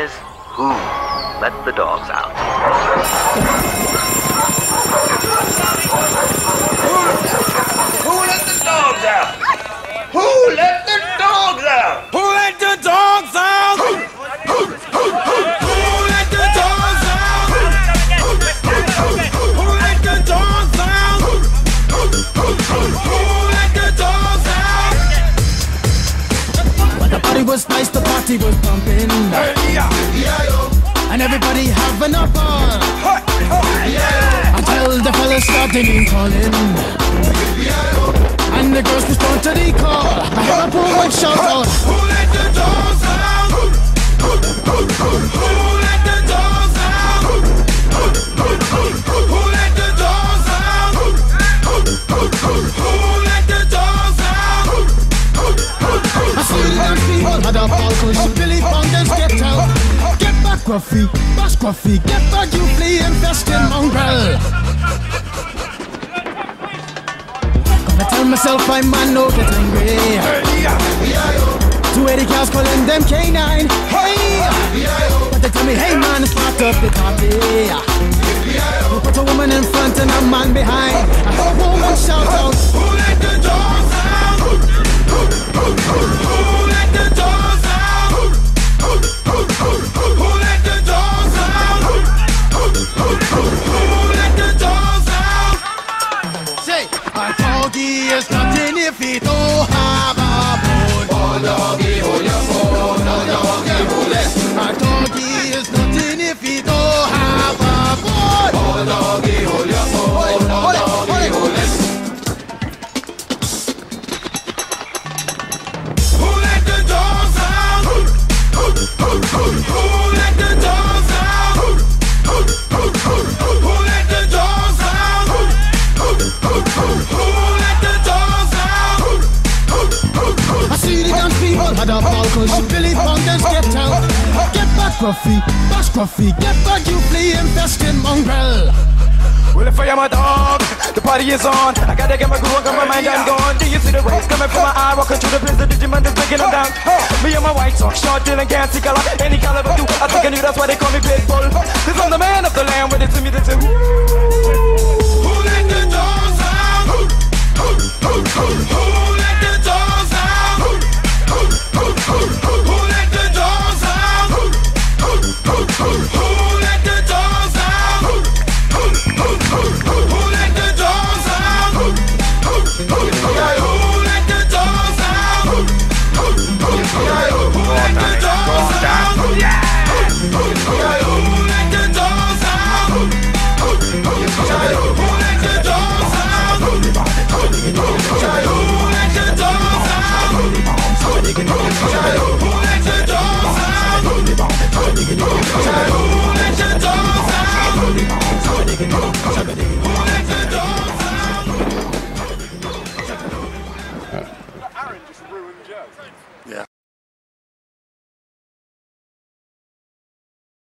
is who let the dogs out? Party was nice, the party was pumping. And everybody having a ball. Until the fellas started name calling. And the girls respond to the call. I heard a woman shout out. Who let the dogs out? Who let the dogs out? Who let the dogs out? Who let the a cause you Billy Bongers get out. Get back, Gruffy, bash Gruffy, get back, you flea infested mongrel. Gonna tell myself I'm man, no get angry. Two eighty cows calling them K9. Hey! But they tell me, hey man, start up the party. If he don't have had a cause you Billy Bongers get out. Get back, Gruffy, bash Gruffy, get back, you flea infested mongrel. Well, if I am a dog, the party is on. I gotta get my groove on, got my mind, I'm gone. Do you see the rays coming from my eye? Walking through the the Digimon is breaking them down. Me and my white talk, short, dealing, can't see color. Any caliber do, I think I knew that's why they call me Pitbull. Cause I'm the man of the land, when they see me, they say, Who let the dogs out? Who Aaron just ruined Joe.